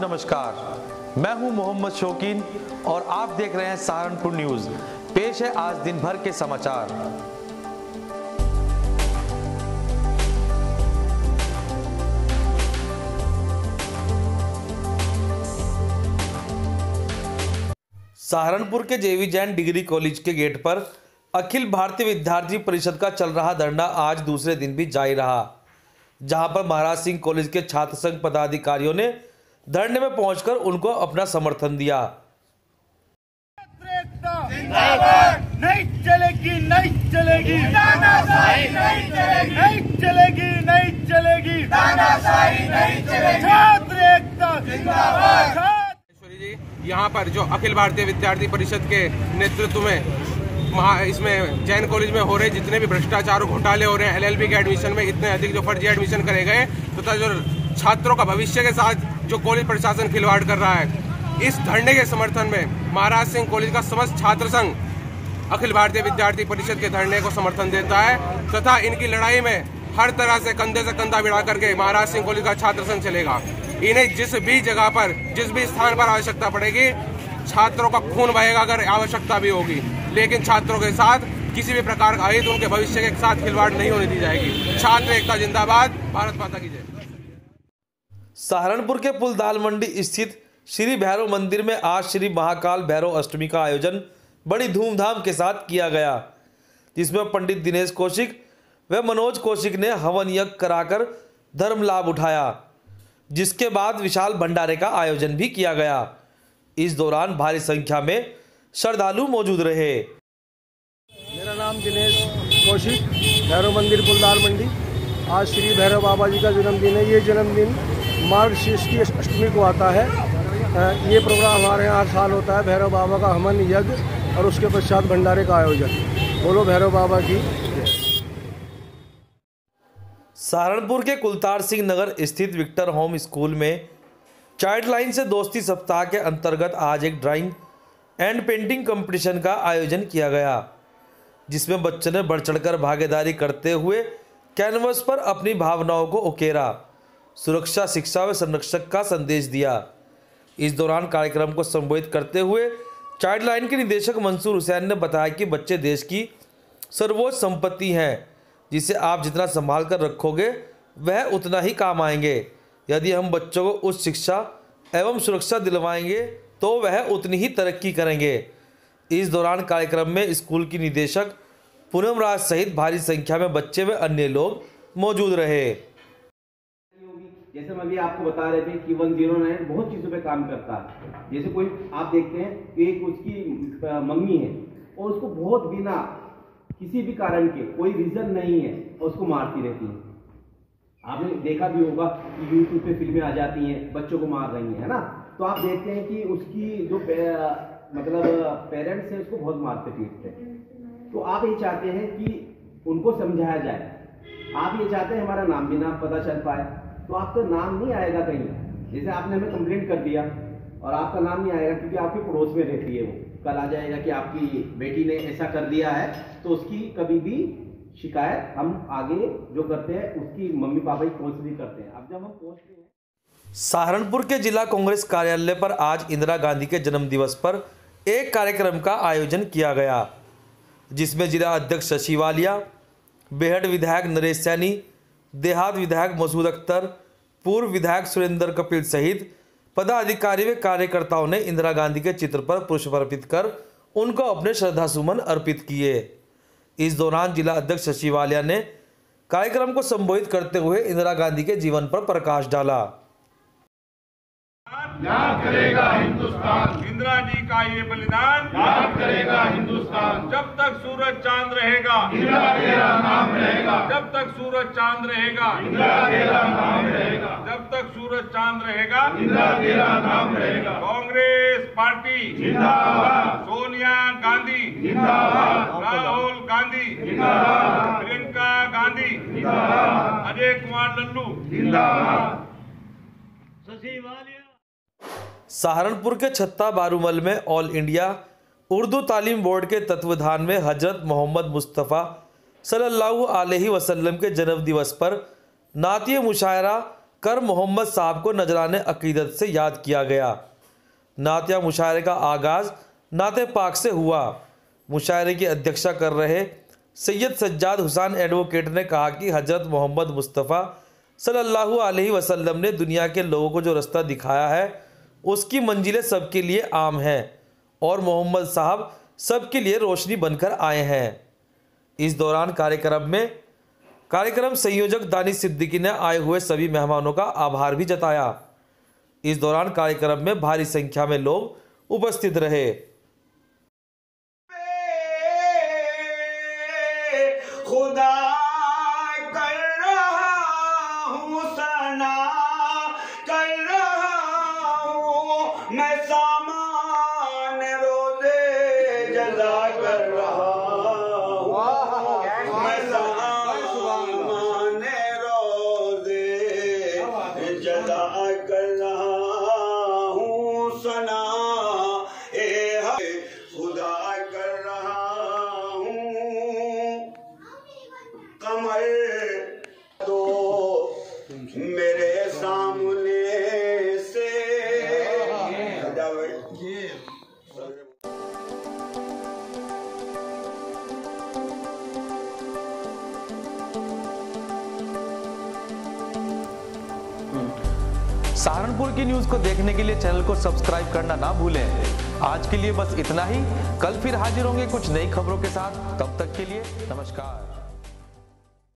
नमस्कार। मैं हूँ मोहम्मद शौकीन और आप देख रहे हैं सहारनपुर न्यूज़। पेश है आज दिन भर के समाचार। सहारनपुर के जेवी जैन डिग्री कॉलेज के गेट पर अखिल भारतीय विद्यार्थी परिषद का चल रहा धरना आज दूसरे दिन भी जारी रहा, जहाँ पर महाराज सिंह कॉलेज के छात्र संघ पदाधिकारियों ने धरने में पहुंचकर उनको अपना समर्थन दिया। नहीं चलेगी नहीं चलेगी। नहीं चलेगी। नहीं चलेगी नहीं चलेगी। नहीं चलेगी। छात्र एकता। जिंदाबाद। जी यहाँ पर जो अखिल भारतीय विद्यार्थी परिषद के नेतृत्व में महा इसमें जैन कॉलेज में हो रहे जितने भी भ्रष्टाचार और घोटाले हो रहे हैं एलएलबी के एडमिशन में इतने अधिक जो फर्जी एडमिशन करे गए तथा तो जो छात्रों का भविष्य के साथ जो कॉलेज प्रशासन खिलवाड़ कर रहा है। इस धरने के समर्थन में महाराज सिंह कॉलेज का समस्त छात्र संघ अखिल भारतीय विद्यार्थी परिषद के धरने को समर्थन देता है तथा इनकी लड़ाई में हर तरह से कंधे से कंधा भिड़ा करके महाराज सिंह कॉलेज का छात्र संघ चलेगा। इन्हें जिस भी जगह पर, जिस भी स्थान पर आवश्यकता पड़ेगी, छात्रों का खून बहेगा अगर आवश्यकता भी होगी। लेकिन छात्रों के साथ किसी भी प्रकार का अहित उनके भविष्य के साथ खिलवाड़ नहीं होने दी जाएगी। छात्र एकता जिंदाबाद। भारत माता की जय। सहारनपुर के पुलदाल मंडी स्थित श्री भैरव मंदिर में आज श्री महाकाल भैरव अष्टमी का आयोजन बड़ी धूमधाम के साथ किया गया, जिसमें पंडित दिनेश कौशिक व मनोज कौशिक ने हवन यज्ञ कराकर धर्म लाभ उठाया, जिसके बाद विशाल भंडारे का आयोजन भी किया गया। इस दौरान भारी संख्या में श्रद्धालु मौजूद रहे। मेरा नाम दिनेश कौशिक, भैरव मंदिर पुलदार मंडी। आज श्री भैरव बाबा जी का जन्मदिन है। ये जन्मदिन मार्ग शीर्ष की अष्टमी को आता है। ये प्रोग्राम हमारे यहाँ हर साल होता है, भैरव बाबा का हमन यज्ञ और उसके पश्चात भंडारे का आयोजन। बोलो भैरव बाबा की। सहारनपुर के कुलतार सिंह नगर स्थित विक्टर होम स्कूल में चाइल्ड लाइन से दोस्ती सप्ताह के अंतर्गत आज एक ड्राइंग एंड पेंटिंग कंपटीशन का आयोजन किया गया, जिसमें बच्चों ने बढ़ चढ़कर भागीदारी करते हुए कैनवस पर अपनी भावनाओं को उकेरा। सुरक्षा, शिक्षा व संरक्षक का संदेश दिया। इस दौरान कार्यक्रम को संबोधित करते हुए चाइल्ड लाइन के निदेशक मंसूर हुसैन ने बताया कि बच्चे देश की सर्वोच्च संपत्ति हैं, जिसे आप जितना संभाल कर रखोगे, वह उतना ही काम आएँगे। यदि हम बच्चों को उच्च शिक्षा एवं सुरक्षा दिलवाएँगे तो वह उतनी ही तरक्की करेंगे। इस दौरान कार्यक्रम में स्कूल की निदेशक पूनम राज सहित भारी संख्या में बच्चे व अन्य लोग मौजूद रहे। जैसे हम अभी आपको बता रहे थे कि वन ज़ीरो नाइन बहुत चीज़ों पे काम करता है। जैसे कोई आप देखते हैं एक उसकी मम्मी है और उसको बहुत बिना किसी भी कारण के कोई रीजन नहीं है और उसको मारती रहती है। आपने देखा भी होगा कि यूट्यूब पे फ़िल्में आ जाती हैं बच्चों को मार रही हैं है ना? तो आप देखते हैं कि उसकी जो पे, मतलब पेरेंट्स हैं उसको बहुत मारते पीटते हैं। तो आप ये चाहते हैं कि उनको समझाया जाए। आप ये चाहते हैं हमारा नाम भी ना पता चल पाए। तो आपका नाम नहीं आएगा कहीं। जैसे आपने हमें कंप्लेंट कर दिया और आपका नाम नहीं आएगा क्योंकि आपके पड़ोस में रहती है वो। कल आ जाएगा कि आपकी बेटी ने ऐसा कर दिया है तो उसकी कभी भी शिकायत हम आगे जो करते हैं, उसकी मम्मी पापा ही पहुँच भी करते हैं। अब जब हम पहुँचते हैं सहारनपुर के जिला कांग्रेस कार्यालय पर आज इंदिरा गांधी के जन्म दिवस पर एक कार्यक्रम का आयोजन किया गया, जिसमें जिला अध्यक्ष शशि वालिया बेहड विधायक नरेश सैनी देहात विधायक मसूद अख्तर, पूर्व विधायक सुरेंद्र कपिल सहित पदाधिकारी व कार्यकर्ताओं ने इंदिरा गांधी के चित्र पर पुष्प अर्पित कर उनको अपने श्रद्धासुमन अर्पित किए। इस दौरान जिला अध्यक्ष सचिवालय ने कार्यक्रम को संबोधित करते हुए इंदिरा गांधी के जीवन पर प्रकाश डाला। याद करेगा हिंदुस्तान। इंदिरा जी का ये बलिदान याद करेगा हिंदुस्तान। जब तक सूरज चाँद रहेगा इंदिरा तेरा नाम रहेगा। जब तक सूरज चाँद रहेगा इंदिरा तेरा नाम रहेगा। जब तक सूरज चाँद रहेगा इंदिरा तेरा नाम रहेगा। कांग्रेस पार्टी जिंदाबाद। सोनिया गांधी जिंदाबाद। राहुल गांधी जिंदाबाद। प्रियंका गांधी जिंदाबाद। अजय कुमार लल्लू जिंदाबाद। सहारनपुर के छत्ता बारूमल में ऑल इंडिया उर्दू तालीम बोर्ड के तत्वाधान में हज़रत मोहम्मद मुस्तफ़ा सल्लल्लाहु अलैहि वसल्लम के जन्म दिवस पर नातिय मुशायरा कर मोहम्मद साहब को नजराने अकीदत से याद किया गया। नातिया मुशायरे का आगाज़ नाते पाक से हुआ। मुशायरे की अध्यक्षता कर रहे सैयद सज्जाद हुसैन एडवोकेट ने कहा कि हज़रत मोहम्मद मुस्तफ़ा सल्लल्लाहु अलैहि वसल्लम ने दुनिया के लोगों को जो रास्ता दिखाया है उसकी मंजिलें सबके लिए आम हैं और मोहम्मद साहब सबके लिए रोशनी बनकर आए हैं। इस दौरान कार्यक्रम में कार्यक्रम संयोजक दानिश सिद्दीकी ने आए हुए सभी मेहमानों का आभार भी जताया। इस दौरान कार्यक्रम में भारी संख्या में लोग उपस्थित रहे। खुदा कर रहा हूँ मैं सामान रोज़े जला कर रहा हूँ सना सहारनपुर की न्यूज़ को देखने के लिए चैनल को सब्सक्राइब करना ना भूलें। आज के लिए बस इतना ही। कल फिर हाजिर होंगे कुछ नई खबरों के साथ। तब तक के लिए नमस्कार।